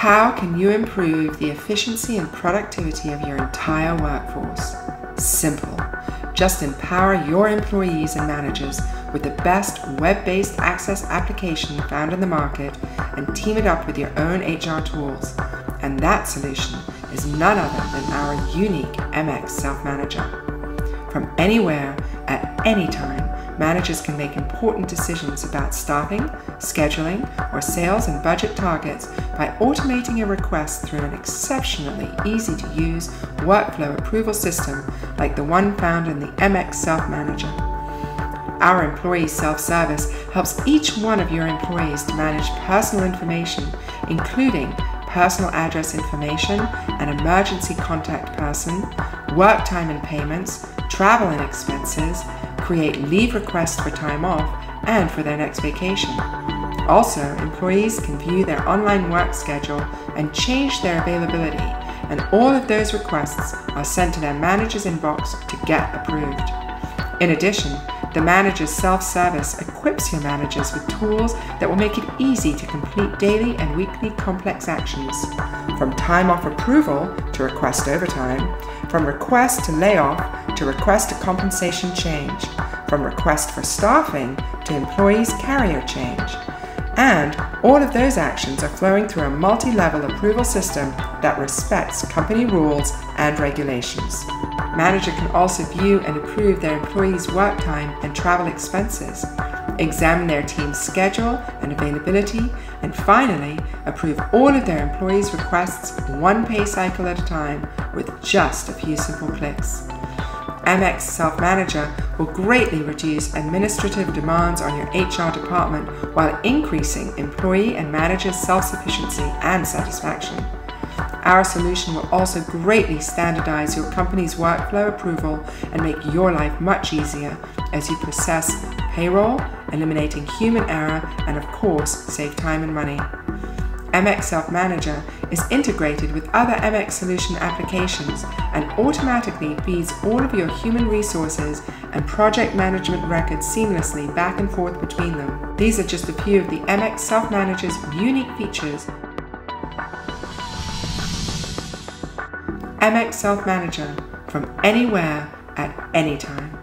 How can you improve the efficiency and productivity of your entire workforce? Simple. Just empower your employees and managers with the best web based access application found in the market and team it up with your own HR tools. And that solution is none other than our unique MX Self Manager. From anywhere, at any time, managers can make important decisions about staffing, scheduling, or sales and budget targets by automating a request through an exceptionally easy to use workflow approval system like the one found in the MX Self Manager. Our employee self service helps each one of your employees to manage personal information, including personal address information, an emergency contact person, work time and payments, travel and expenses, create leave requests for time off, and for their next vacation. Also, employees can view their online work schedule and change their availability, and all of those requests are sent to their manager's inbox to get approved. In addition, the manager's self service equips your managers with tools that will make it easy to complete daily and weekly complex actions. From time off approval to request overtime, from request to layoff to request a compensation change, from request for staffing to employees carrier change. And all of those actions are flowing through a multi level approval system that respects company rules and regulations. Manager can also view and approve their employees' work time and travel expenses, examine their team's schedule and availability, and finally, approve all of their employees' requests one pay cycle at a time with just a few simple clicks. MX Self Manager will greatly reduce administrative demands on your HR department while increasing employee and manager self sufficiency and satisfaction. Our solution will also greatly standardize your company's workflow approval and make your life much easier as you process payroll, eliminating human error, and of course, save time and money. MX Self Manager is integrated with other MX Solution applications and automatically feeds all of your human resources and project management records seamlessly back and forth between them. These are just a few of the MX Self Manager's unique features. MX Self Manager from anywhere at any time.